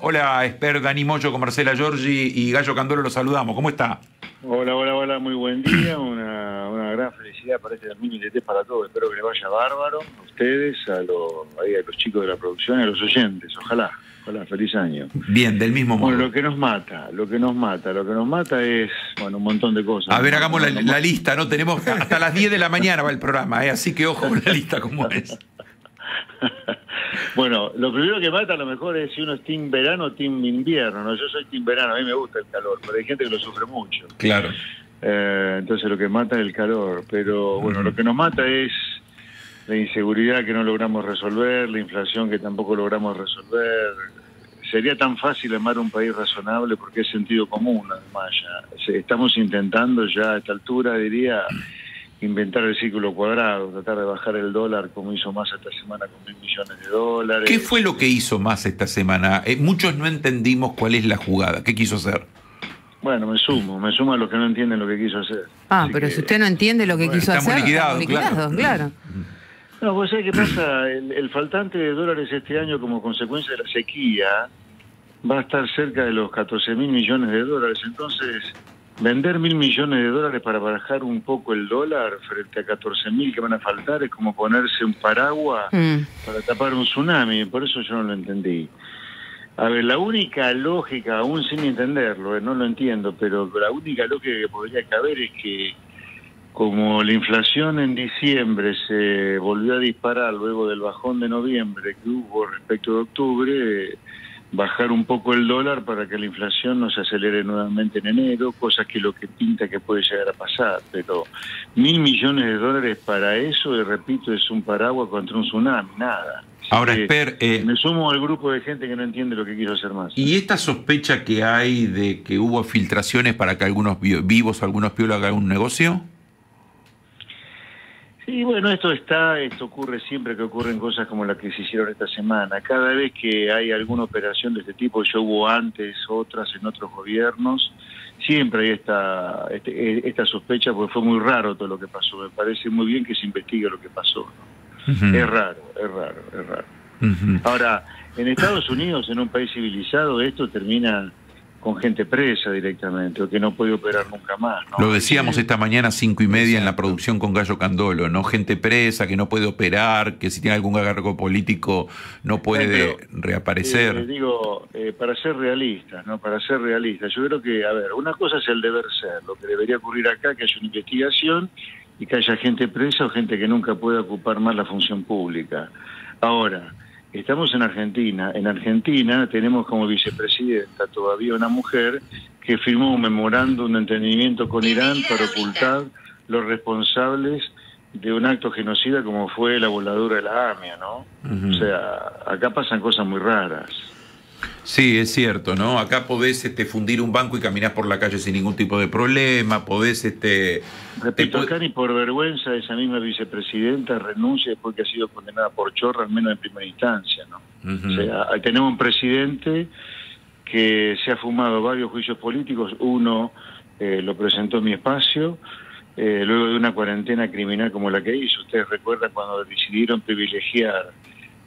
Hola, Esper, Dani Moyo con Marcela Giorgi y Gallo Candolo, los saludamos. ¿Cómo está? Hola, hola, hola, muy buen día. Una, una gran felicidad para este 2023 para todos. Espero que le vaya bárbaro a ustedes, a, los, a los chicos de la producción y a los oyentes. Ojalá, ojalá, feliz año. Bien, del mismo modo. Bueno, lo que nos mata, lo que nos mata, lo que nos mata es, bueno, un montón de cosas. A ver, hagamos la, la lista, ¿no? Tenemos hasta las 10 de la mañana va el programa, ¿eh? así que ojo con la lista como es. Bueno, lo primero que mata a lo mejor es si uno es team verano o team invierno, ¿no? Yo soy team verano, a mí me gusta el calor, pero hay gente que lo sufre mucho. Claro. Eh, entonces lo que mata es el calor, pero bueno, lo que nos mata es la inseguridad que no logramos resolver, la inflación que tampoco logramos resolver. Sería tan fácil armar un país razonable porque es sentido común, además ya. Estamos intentando ya a esta altura, diría inventar el círculo cuadrado, tratar de bajar el dólar como hizo más esta semana con mil millones de dólares. ¿Qué fue lo que hizo más esta semana? Eh, muchos no entendimos cuál es la jugada. ¿Qué quiso hacer? Bueno, me sumo, me sumo a los que no entienden lo que quiso hacer. Ah, pero si usted no entiende lo que quiso estamos hacer, liquidados, estamos liquidados, claro. No, pues ¿sabes qué pasa? El, el faltante de dólares este año como consecuencia de la sequía va a estar cerca de los 14 mil millones de dólares. Entonces, Vender mil millones de dólares para bajar un poco el dólar frente a 14 mil que van a faltar es como ponerse un paraguas Mm. para tapar un tsunami, por eso yo no lo entendí. A ver, la única lógica, aún sin entenderlo, eh, no lo entiendo, pero la única lógica que podría caber es que como la inflación en diciembre se volvió a disparar luego del bajón de noviembre que hubo respecto de octubre, bajar un poco el dólar para que la inflación no se acelere nuevamente en enero, cosa que lo que pinta que puede llegar a pasar. Pero mil millones de dólares para eso, y repito, es un paraguas contra un tsunami, nada. Ahora, que Esper, eh, me sumo al grupo de gente que no entiende lo que quiso hacer más. ¿y esta sospecha que hay de que hubo filtraciones para que algunos vi- vivos, algunos piolos hagan un negocio? Sí, bueno, esto está, esto ocurre siempre que ocurren cosas como las que se hicieron esta semana. Cada vez que hay alguna operación de este tipo, ya hubo antes, otras en otros gobiernos, siempre hay esta, este- esta sospecha porque fue muy raro todo lo que pasó. Me parece muy bien que se investigue lo que pasó. Es raro, es raro, es raro. Ahora, en Estados Unidos, en un país civilizado, esto termina con gente presa directamente o que no puede operar nunca más. ¿no? Lo decíamos esta mañana cinco y media en la producción con Gallo Candolo, ¿no? Gente presa que no puede operar, que si tiene algún cargo político no puede Pero, reaparecer. Eh, digo, eh, para ser realistas, ¿no? Para ser realistas. Yo creo que, a ver, una cosa es el deber ser, lo que debería ocurrir acá, que haya una investigación y que haya gente presa o gente que nunca pueda ocupar más la función pública. Ahora, estamos en Argentina. En Argentina tenemos como vicepresidenta todavía una mujer que firmó un memorándum de entendimiento con Irán para ocultar los responsables de un acto genocida como fue la voladura de la AMIA, ¿no? O sea, acá pasan cosas muy raras. Sí, es cierto, ¿no? Acá podés este, fundir un banco y caminar por la calle sin ningún tipo de problema, podés... Este, Repito, acá ni por vergüenza esa misma vicepresidenta renuncia después que ha sido condenada por chorra, al menos en primera instancia, ¿no? O sea, tenemos un presidente que se ha fumado varios juicios políticos. Uno eh, lo presentó en mi espacio, eh, luego de una cuarentena criminal como la que hizo. Ustedes recuerdan cuando decidieron privilegiar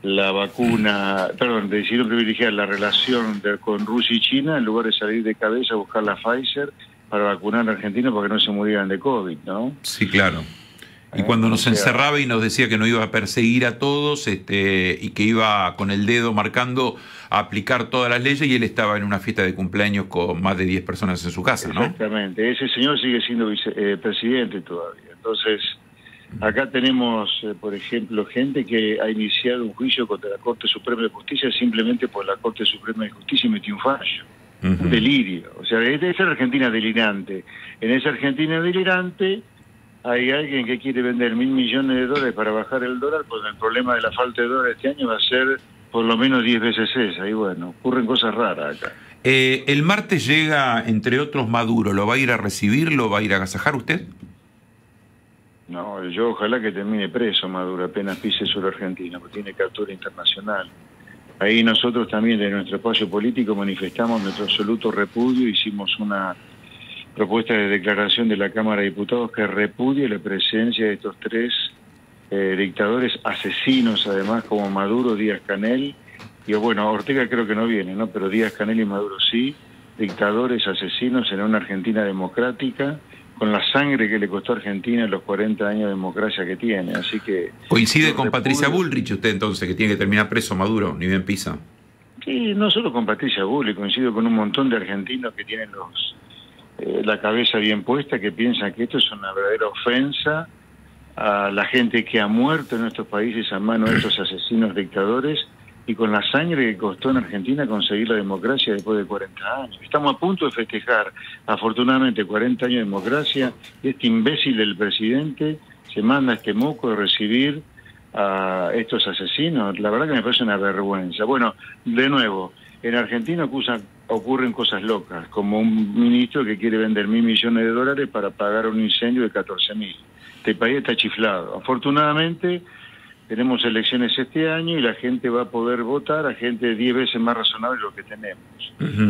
la vacuna, perdón, decidieron privilegiar la relación de- con Rusia y China en lugar de salir de cabeza a buscar la Pfizer para vacunar a Argentina para que no se murieran de COVID, ¿no? Sí, claro. Y Eh, cuando nos o sea- encerraba y nos decía que no iba a perseguir a todos este, y que iba con el dedo marcando a aplicar todas las leyes y él estaba en una fiesta de cumpleaños con más de 10 personas en su casa, ¿no? Exactamente, ese señor sigue siendo vice- eh, presidente todavía. Entonces, acá tenemos, eh, por ejemplo, gente que ha iniciado un juicio contra la Corte Suprema de Justicia simplemente por la Corte Suprema de Justicia emitió un fallo. Un delirio. O sea, es esa Argentina delirante. En esa Argentina delirante hay alguien que quiere vender mil millones de dólares para bajar el dólar, pues el problema de la falta de dólares este año va a ser por lo menos 10 veces esa. Y bueno, ocurren cosas raras acá. Eh, el martes llega, entre otros, Maduro. ¿Lo va a ir a recibir? ¿Lo va a ir a agasajar usted? No, yo ojalá que termine preso Maduro apenas pise sobre Argentina, porque tiene captura internacional. Ahí nosotros también de nuestro espacio político manifestamos nuestro absoluto repudio, hicimos una propuesta de declaración de la Cámara de Diputados que repudie la presencia de estos tres eh, dictadores asesinos, además como Maduro, Díaz Canel Y bueno, Ortega creo que no viene, ¿no? Pero Díaz Canel y Maduro sí, dictadores, asesinos en una Argentina democrática, con la sangre que le costó a Argentina en los 40 años de democracia que tiene. Así que. Coincide con Patricia Bullrich usted entonces, que tiene que terminar preso Maduro, ni bien pisa. Sí, no solo con Patricia Bullrich, coincido con un montón de argentinos que tienen los eh, la cabeza bien puesta, que piensan que esto es una verdadera ofensa a la gente que ha muerto en nuestros países a mano de estos asesinos dictadores y con la sangre que costó en Argentina conseguir la democracia después de 40 años. Estamos a punto de festejar, afortunadamente, 40 años de democracia este imbécil del presidente se manda este moco de recibir a estos asesinos. La verdad que me parece una vergüenza. Bueno, de nuevo, en Argentina ocurren cosas locas, como un ministro que quiere vender mil millones de dólares para pagar un incendio de 14 mil. Este país está chiflado. Afortunadamente, tenemos elecciones este año y la gente va a poder votar a gente diez veces más razonable de lo que tenemos.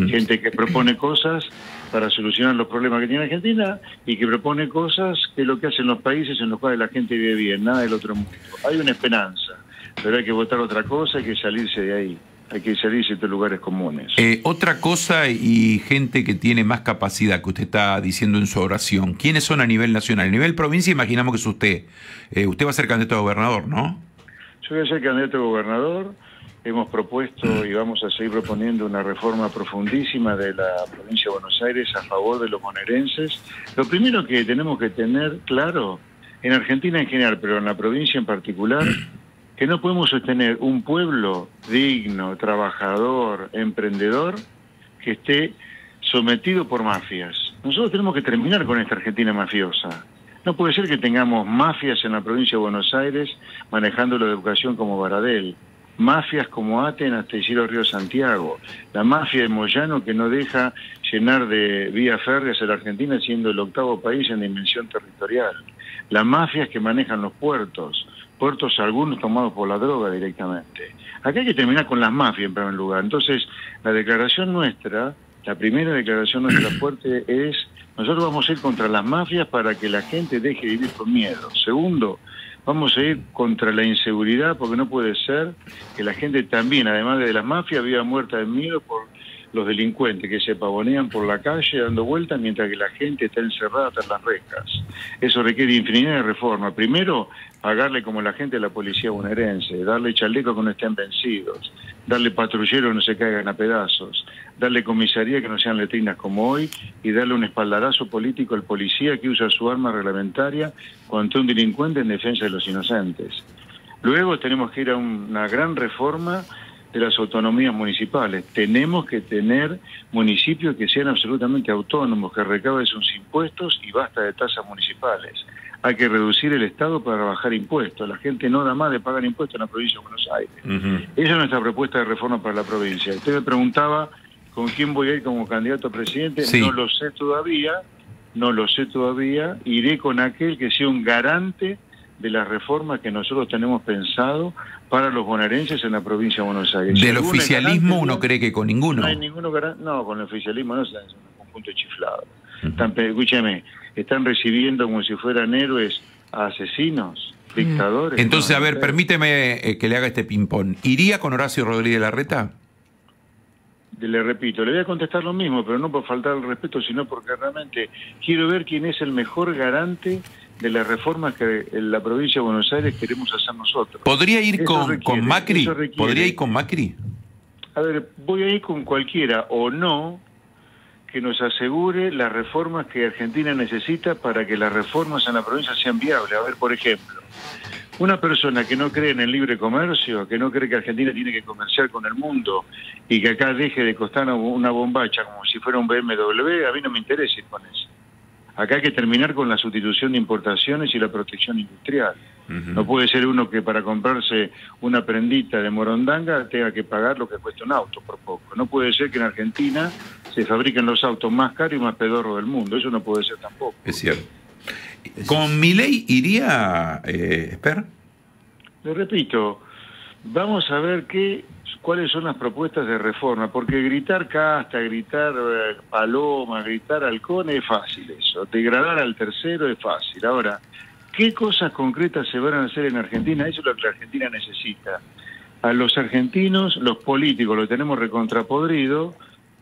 Gente que propone cosas para solucionar los problemas que tiene Argentina y que propone cosas que lo que hacen los países en los cuales la gente vive bien, nada del otro mundo. Hay una esperanza, pero hay que votar otra cosa, hay que salirse de ahí. Hay que salirse de lugares comunes. Eh, otra cosa y gente que tiene más capacidad que usted está diciendo en su oración, ¿quiénes son a nivel nacional? A nivel provincia imaginamos que es usted. Eh, usted va a ser candidato a gobernador, ¿no? Yo voy a ser candidato a gobernador. Hemos propuesto y vamos a seguir proponiendo una reforma profundísima de la provincia de Buenos Aires a favor de los bonaerenses. Lo primero que tenemos que tener claro, en Argentina en general, pero en la provincia en particular, que no podemos sostener un pueblo digno, trabajador, emprendedor, que esté sometido por mafias. Nosotros tenemos que terminar con esta Argentina mafiosa. No puede ser que tengamos mafias en la provincia de Buenos Aires manejando la educación como Baradel, mafias como Aten hasta Isidro Río Santiago, la mafia de Moyano que no deja llenar de vías férreas a la Argentina siendo el octavo país en dimensión territorial, las mafias que manejan los puertos, puertos algunos tomados por la droga directamente. Acá hay que terminar con las mafias en primer lugar. Entonces, la declaración nuestra, la primera declaración nuestra fuerte es nosotros vamos a ir contra las mafias para que la gente deje de vivir con miedo. Segundo, vamos a ir contra la inseguridad porque no puede ser que la gente también, además de las mafias, viva muerta de miedo por los delincuentes que se pavonean por la calle dando vueltas mientras que la gente está encerrada tras las rejas. Eso requiere infinidad de reformas. Primero, pagarle como la gente a la policía bonaerense, darle chaleco que no estén vencidos, darle patrulleros que no se caigan a pedazos, darle comisaría que no sean letrinas como hoy y darle un espaldarazo político al policía que usa su arma reglamentaria contra un delincuente en defensa de los inocentes. Luego tenemos que ir a una gran reforma de las autonomías municipales. Tenemos que tener municipios que sean absolutamente autónomos, que recaben sus impuestos y basta de tasas municipales. Hay que reducir el Estado para bajar impuestos. La gente no da más de pagar impuestos en la provincia de Buenos Aires. Esa es nuestra propuesta de reforma para la provincia. Usted me preguntaba con quién voy a ir como candidato a presidente. No lo sé todavía, no lo sé todavía. Iré con aquel que sea un garante de las reformas que nosotros tenemos pensado para los bonaerenses en la provincia de Buenos Aires. ¿Del oficialismo uno cree que con ninguno? No hay ninguno No, con el oficialismo no, es un conjunto chiflado. escúcheme, están recibiendo como si fueran héroes a asesinos, dictadores. Entonces, a ver, permíteme eh, que le haga este ping-pong. ¿Iría con Horacio Rodríguez Larreta? le repito, le voy a contestar lo mismo, pero no por faltar el respeto, sino porque realmente quiero ver quién es el mejor garante de las reformas que en la provincia de Buenos Aires queremos hacer nosotros. ¿Podría ir con, con, Macri? ¿Podría ir con Macri? A ver, voy a ir con cualquiera o no que nos asegure las reformas que Argentina necesita para que las reformas en la provincia sean viables. A ver, por ejemplo, una persona que no cree en el libre comercio, que no cree que Argentina tiene que comerciar con el mundo y que acá deje de costar una bombacha como si fuera un BMW, a mí no me interesa ir con eso. Acá hay que terminar con la sustitución de importaciones y la protección industrial. No puede ser uno que para comprarse una prendita de morondanga tenga que pagar lo que cuesta un auto por poco. No puede ser que en Argentina se fabriquen los autos más caros y más pedorros del mundo. Eso no puede ser tampoco. Es cierto. ¿Con mi ley iría, eh, Esper? Le repito, vamos a ver qué cuáles son las propuestas de reforma, porque gritar casta, gritar eh, paloma, gritar halcón es fácil eso, degradar al tercero es fácil. Ahora, ¿qué cosas concretas se van a hacer en Argentina? Eso es lo que la Argentina necesita. A los argentinos, los políticos, lo tenemos recontrapodrido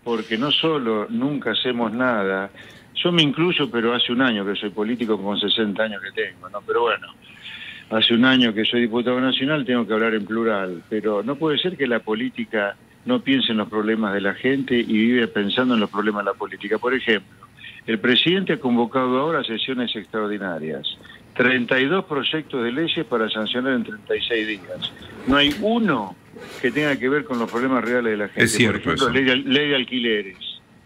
porque no solo nunca hacemos nada, yo me incluyo, pero hace un año que soy político con 60 años que tengo, ¿no? Pero bueno, hace un año que soy diputado nacional, tengo que hablar en plural, pero no puede ser que la política no piense en los problemas de la gente y vive pensando en los problemas de la política. Por ejemplo, el presidente ha convocado ahora sesiones extraordinarias. 32 proyectos de leyes para sancionar en 36 días. No hay uno que tenga que ver con los problemas reales de la gente. Es cierto Por ejemplo, eso. ley, de- ley de alquileres.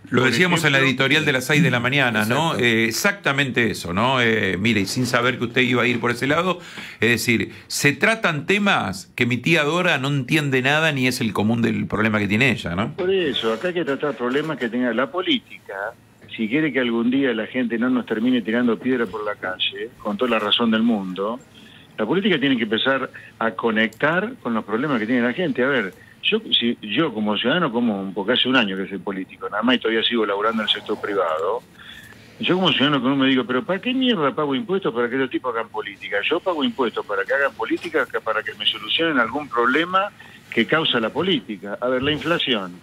Lo decíamos en la editorial de las 6 de la mañana, ¿no? Eh, exactamente eso, ¿no? Eh, mire, y sin saber que usted iba a ir por ese lado, es decir, se tratan temas que mi tía Dora no entiende nada ni es el común del problema que tiene ella, ¿no? Por eso, acá hay que tratar problemas que tenga la política. Si quiere que algún día la gente no nos termine tirando piedra por la calle, con toda la razón del mundo, la política tiene que empezar a conectar con los problemas que tiene la gente. A ver, yo, si, yo como ciudadano común, porque hace un año que soy político, nada más y todavía sigo laburando en el sector privado, yo como ciudadano común me digo, pero ¿para qué mierda pago impuestos para que los tipos hagan política? Yo pago impuestos para que hagan política, para que me solucionen algún problema que causa la política. A ver, la inflación.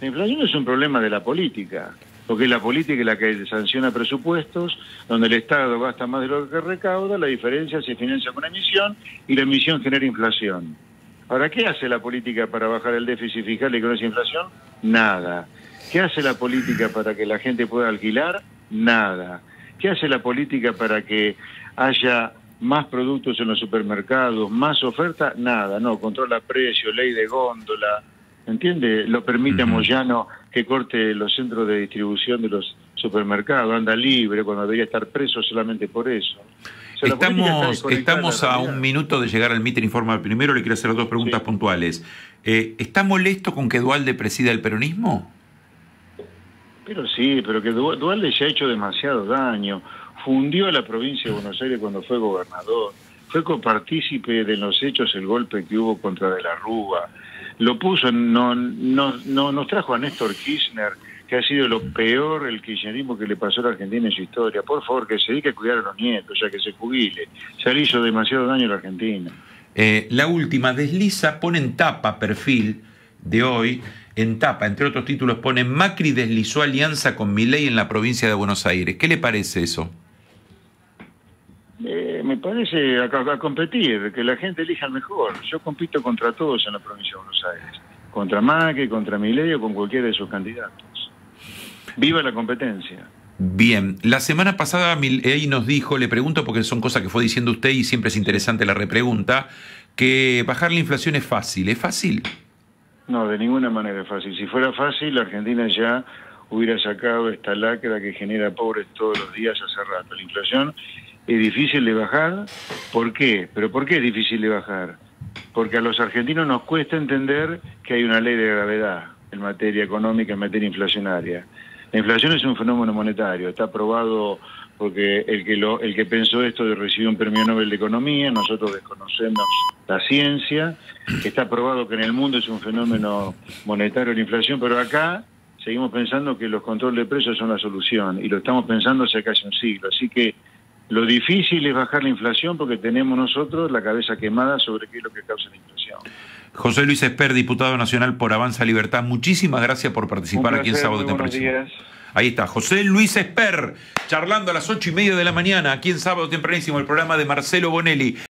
La inflación es un problema de la política, porque es la política la que sanciona presupuestos, donde el Estado gasta más de lo que recauda, la diferencia se financia con emisión y la emisión genera inflación. Ahora, ¿qué hace la política para bajar el déficit fiscal y con esa inflación? Nada. ¿Qué hace la política para que la gente pueda alquilar? Nada. ¿Qué hace la política para que haya más productos en los supermercados, más oferta? Nada, no, controla precios, ley de góndola, ¿entiende? Lo permite a Ujú. Moyano que corte los centros de distribución de los supermercados, anda libre cuando debería estar preso solamente por eso. Estamos, estamos a un minuto de llegar al Mitre Informa. Primero le quiero hacer dos preguntas Sí. puntuales. Eh, ¿Está molesto con que Dualde presida el peronismo? Pero sí, pero que Du- Dualde se ha hecho demasiado daño. Fundió a la provincia de Buenos Aires cuando fue gobernador. Fue copartícipe de los hechos el golpe que hubo contra De la Rúa. Lo puso, no, no, no, nos trajo a Néstor Kirchner, que ha sido lo peor el kirchnerismo que le pasó a la Argentina en su historia. Por favor, que se dedique a cuidar a los nietos, ya que se jubile. Ya le hizo demasiado daño a la Argentina. Eh, la última, desliza, pone en tapa, perfil de hoy, en tapa, entre otros títulos, pone Macri deslizó alianza con Milei en la provincia de Buenos Aires. ¿Qué le parece eso? Eh, me parece a, a competir, que la gente elija el mejor. Yo compito contra todos en la provincia de Buenos Aires. Contra Macri, contra Milei o con cualquiera de sus candidatos. Viva la competencia. Bien, la semana pasada Milei nos dijo, le pregunto porque son cosas que fue diciendo usted y siempre es interesante la repregunta, que bajar la inflación es fácil. ¿Es fácil? No, de ninguna manera es fácil. Si fuera fácil, la Argentina ya hubiera sacado esta lacra que genera pobres todos los días hace rato. La inflación es difícil de bajar. ¿Por qué? ¿Pero por qué es difícil de bajar? Porque a los argentinos nos cuesta entender que hay una ley de gravedad en materia económica, en materia inflacionaria. La inflación es un fenómeno monetario, está probado porque el que, lo, el que pensó esto de recibir un premio Nobel de Economía, nosotros desconocemos la ciencia, está probado que en el mundo es un fenómeno monetario la inflación, pero acá seguimos pensando que los controles de precios son la solución y lo estamos pensando hace casi un siglo. Así que lo difícil es bajar la inflación porque tenemos nosotros la cabeza quemada sobre qué es lo que causa la inflación. José Luis Esper, diputado nacional por Avanza Libertad, muchísimas gracias por participar aquí en Sábado Tempranísimo. Ahí está, José Luis Esper, charlando a las ocho y media de la mañana, aquí en Sábado Tempranísimo, el programa de Marcelo Bonelli.